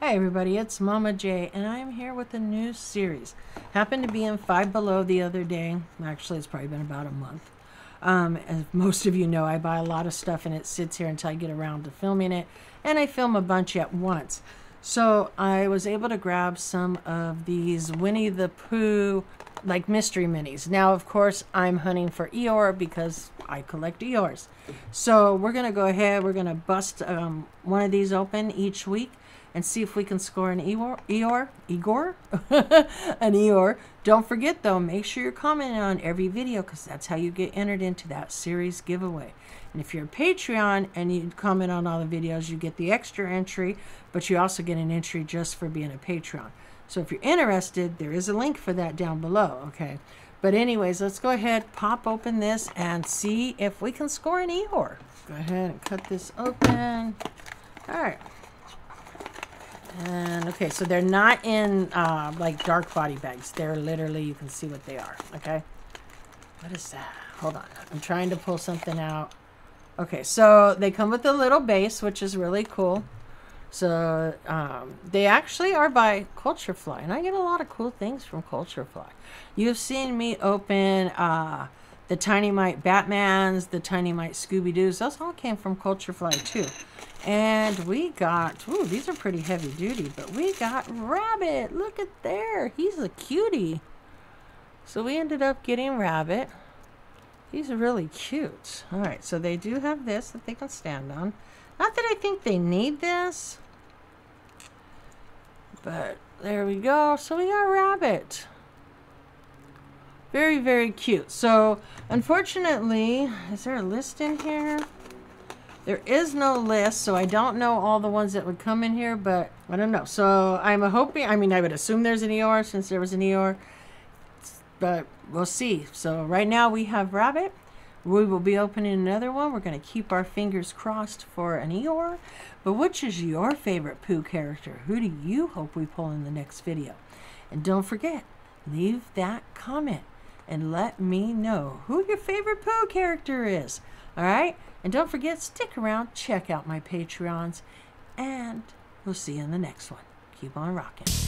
Hi everybody, it's Mama J and I am here with a new series. Happened to be in Five Below the other day. Actually, it's probably been about a month. Um, as most of you know, I buy a lot of stuff and it sits here until I get around to filming it. And I film a bunch at once. So I was able to grab some of these Winnie the Pooh like mystery minis. Now, of course, I'm hunting for Eeyore because I collect Eeyores. So we're going to go ahead, we're going to bust um, one of these open each week and see if we can score an Eeyore, Eeyore, Igor, an Eeyore. Don't forget though, make sure you're commenting on every video because that's how you get entered into that series giveaway. And if you're a Patreon and you comment on all the videos, you get the extra entry, but you also get an entry just for being a Patreon. So if you're interested, there is a link for that down below, okay? But anyways, let's go ahead, pop open this, and see if we can score an Eeyore. Go ahead and cut this open. All right. And okay, so they're not in uh, like dark body bags. They're literally, you can see what they are. Okay. What is that? Hold on. I'm trying to pull something out. Okay, so they come with a little base, which is really cool. So um, they actually are by Culture Fly, and I get a lot of cool things from Culture Fly. You've seen me open uh, the Tiny Mite Batmans, the Tiny Mite Scooby Doo's. Those all came from Culture Fly too. And we got, ooh, these are pretty heavy duty, but we got Rabbit. Look at there. He's a cutie. So we ended up getting Rabbit. He's really cute. All right, so they do have this that they can stand on. Not that I think they need this. But there we go. So we got Rabbit. Very, very cute. So, unfortunately, is there a list in here? There is no list, so I don't know all the ones that would come in here, but I don't know. So I'm hoping, I mean, I would assume there's an Eeyore since there was an Eeyore, but we'll see. So right now we have Rabbit. We will be opening another one. We're going to keep our fingers crossed for an Eeyore. But which is your favorite Pooh character? Who do you hope we pull in the next video? And don't forget, leave that comment and let me know who your favorite Pooh character is. All right? And don't forget, stick around, check out my Patreons, and we'll see you in the next one. Keep on rocking.